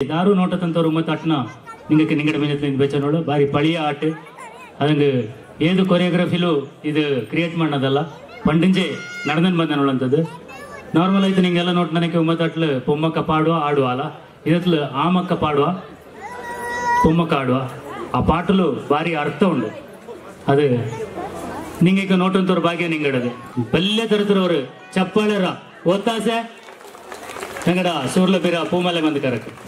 ದಾರು ನೋಟ ತಂತವ್ರು ಮತ್ತೆ ಅಟ್ನ ನಿಂಗಕ್ಕೆ ನಿಂಗಡ ಮೇಲೆ ಬೆಚ್ಚನೋಳ ಬಾರಿ ಪಳಿಯ ಆಟ ಅದಂಗೆ ಏದು ಕೊರಿಯೋಗ್ರಫಿಲು ಇದು ಕ್ರಿಯೇಟ್ ಮಾಡೋದಲ್ಲ ಪಂಡಿಂಜೆ ನಡೆದನ್ ಬಂದನೋಳಂತದ್ದು ನಾರ್ಮಲ್ ಆಯ್ತು ನಿಂಗೆಲ್ಲ ನೋಟ್ ನನಗೆ ಮತ್ತೆ ಅಟ್ಲು ಪೊಮ್ಮಕ್ಕ ಪಾಡುವ ಆಡುವ ಅಲ್ಲ ಇದತ್ಲು ಆಮಕ್ಕ ಪಾಡುವ ಪೊಮ್ಮಕ್ಕ ಆಡುವ ಆ ಪಾಟಲು ಭಾರಿ ಅರ್ಥ ಉಂಡು ಅದು ನಿಂಗೆ ನೋಟಂತವ್ರ ಭಾಗ್ಯ ನಿಂಗಡದು ಬಲ್ಲೆ ತರತರವ್ರು ಚಪ್ಪಾಳರ ಒತ್ತಾಸೆ ನಂಗಡ ಸೂರ್ಲಬೀರ ಪೂಮಲೆ ಮಂದ ಕರಕ್ಕೆ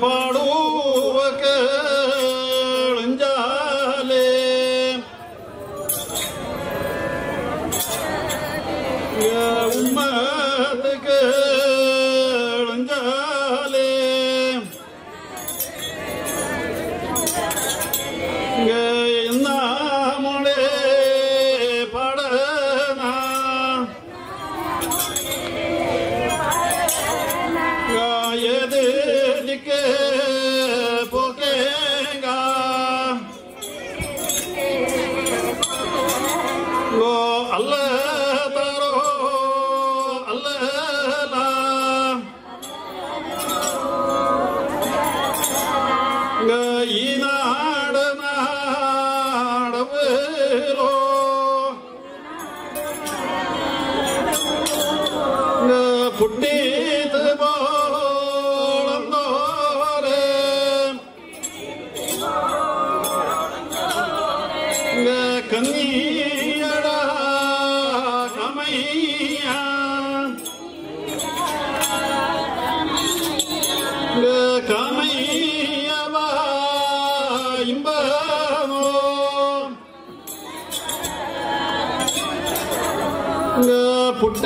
பாடுவ கேளுஞ்சாலே உம்மத்துக்கு இளஞ்சாலே ಪುಟ್ಟ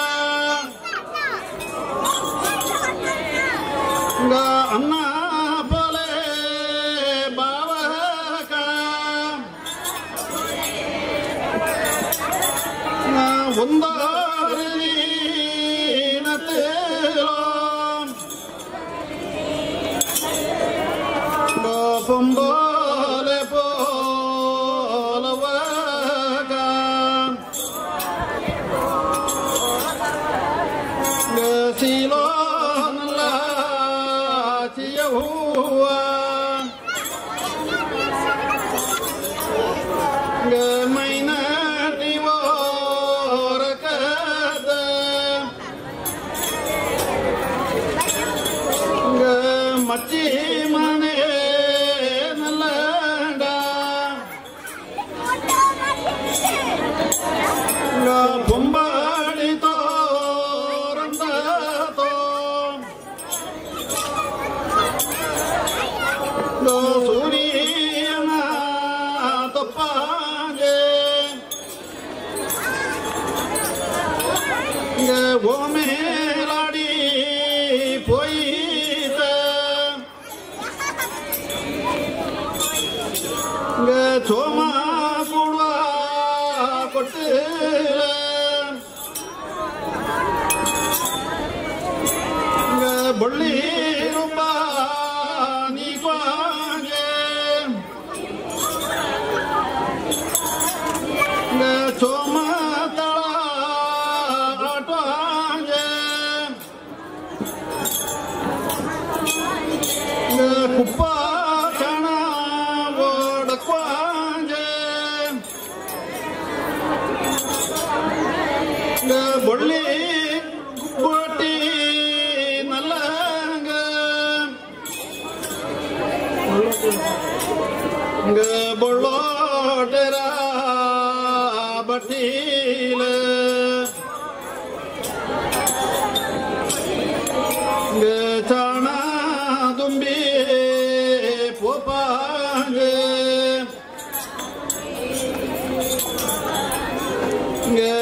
அங்க ஓமேலாடி போயித இங்க சோமா கூடுவா கொட்டு இங்க பொள்ளி ரூபா நீ பாங்க இங்க சோமா good.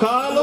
ಕಾಲ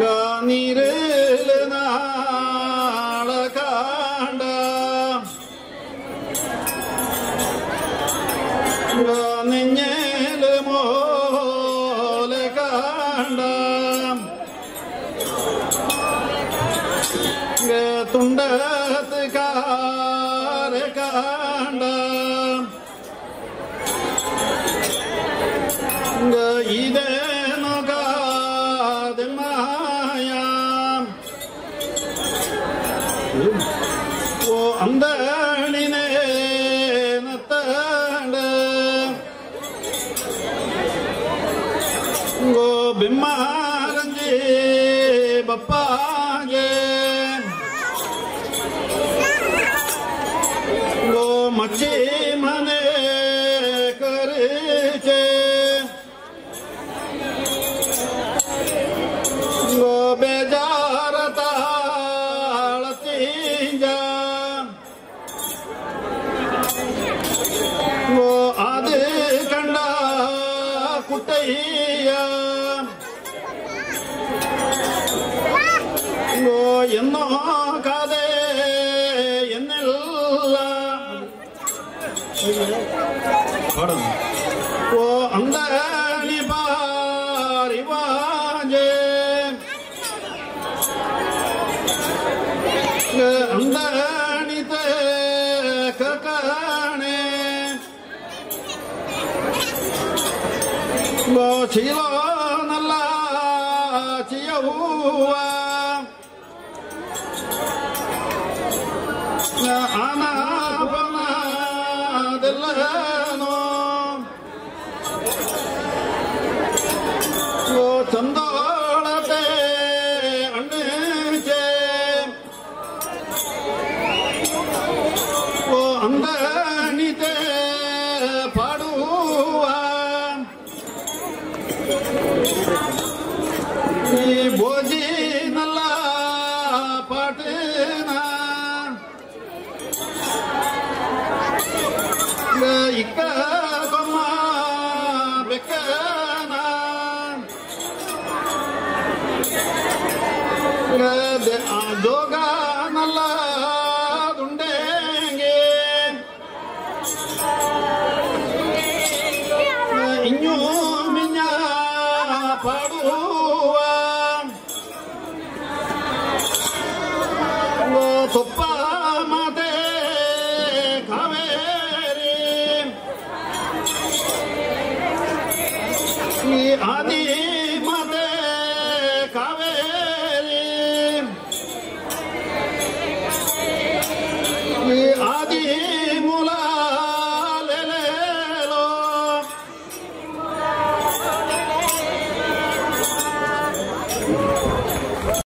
Gani re मचे 我起了那拉起呀呼啊！Good.